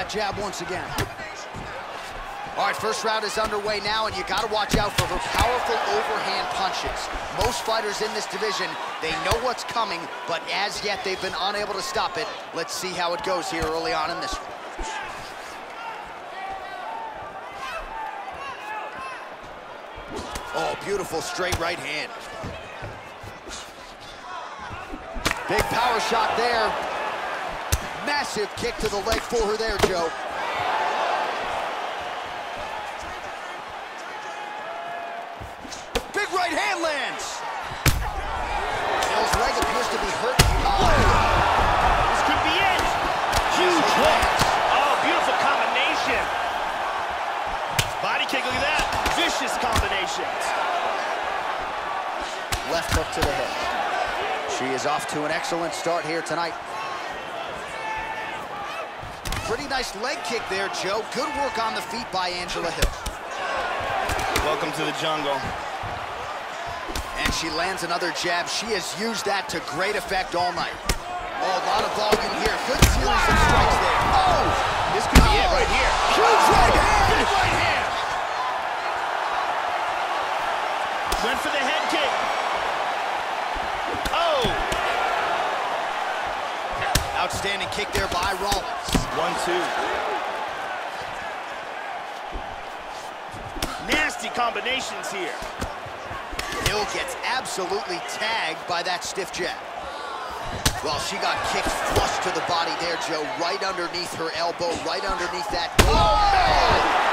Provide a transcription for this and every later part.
That jab once again. All right, first round is underway now, and you got to watch out for her powerful overhand punches. Most fighters in this division, they know what's coming, but as yet they've been unable to stop it. Let's see how it goes here early on in this one. Oh, beautiful straight right hand. Big power shot there. Massive kick to the leg for her there, Joe. Big right hand lands. Hill's leg appears to be hurt. Oh, This could be it. Huge hook. Oh, beautiful combination. Body kick, look at that. Vicious combinations. left hook to the head. She is off to an excellent start here tonight. Pretty nice leg kick there, Joe. Good work on the feet by Angela Hill. Welcome to the jungle. And she lands another jab. She has used that to great effect all night. Oh, a lot of volume here. Good series of strikes there. Oh! This could be it right here. Huge right hand! Big right hand. Went for the head kick. Oh! Outstanding kick there by Rawlings. One, two. Nasty combinations here. Hill gets absolutely tagged by that stiff jab. Well, she got kicked flush to the body there, Joe, right underneath her elbow, right underneath that. Oh!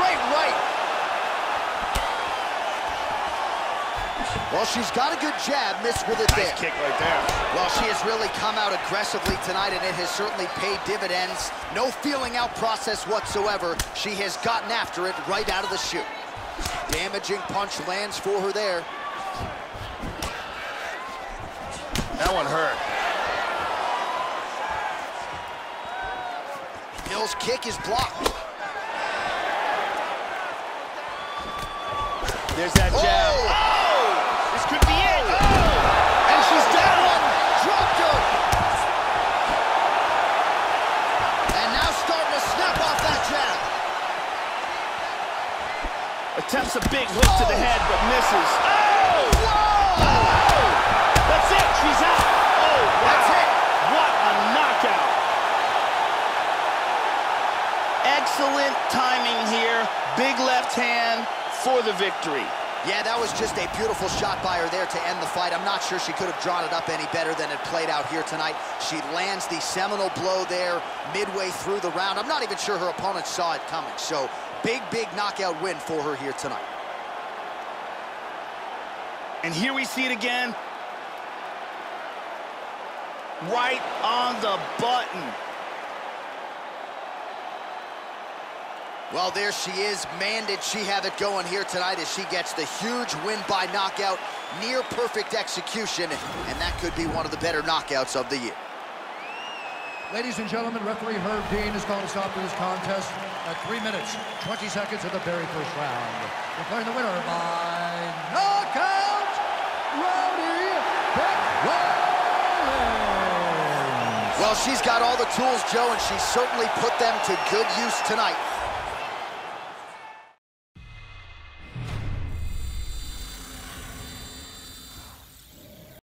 Straight right. Well, she's got a good jab, missed with it Nice there. kick right there. Well, she has really come out aggressively tonight, and it has certainly paid dividends. No feeling out process whatsoever. She has gotten after it right out of the chute. Damaging punch lands for her there. That one hurt. Hill's kick is blocked. There's that jab. Oh! Oh! This could be it. Oh! And she's down. Dropped her. And now starting to snap off that jab. Attempts a big hook to the Oh! head, but misses. Oh! Whoa! Oh! That's it. She's out. Oh, wow. That's it. What a knockout. Excellent timing here. Big left hand for the victory. Yeah, that was just a beautiful shot by her there to end the fight. I'm not sure she could have drawn it up any better than it played out here tonight. She lands the seminal blow there midway through the round. I'm not even sure her opponent saw it coming. So big, big knockout win for her here tonight. And here we see it again. Right on the button. Well, there she is. Man, did she have it going here tonight as she gets the huge win by knockout. Near perfect execution, and that could be one of the better knockouts of the year. Ladies and gentlemen, referee Herb Dean has called a stop to this contest at 3 minutes, 20 seconds of the very first round. Declaring the winner by knockout, Rowdy Rawlings. Well, she's got all the tools, Joe, and she certainly put them to good use tonight.